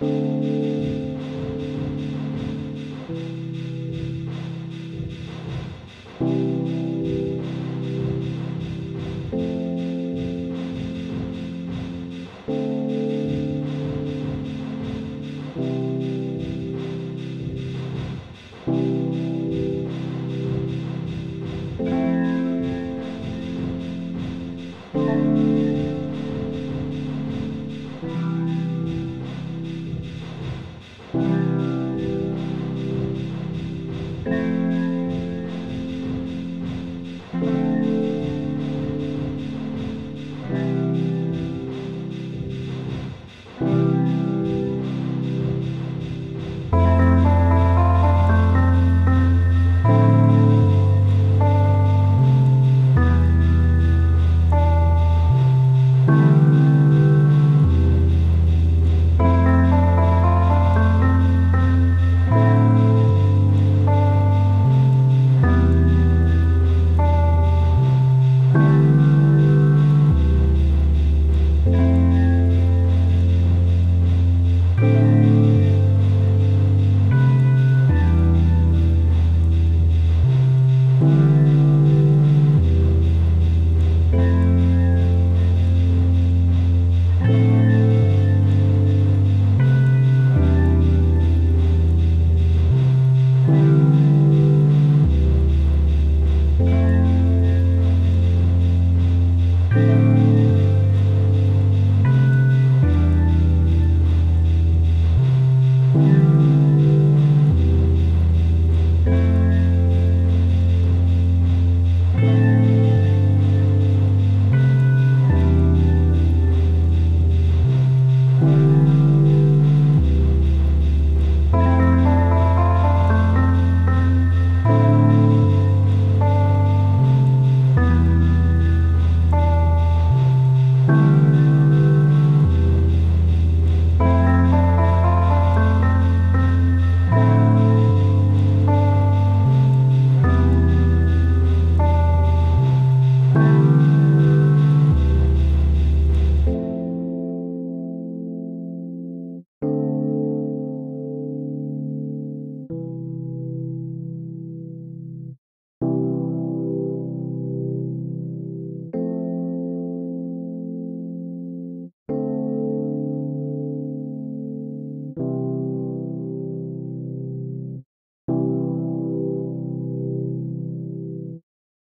Bye. Amen.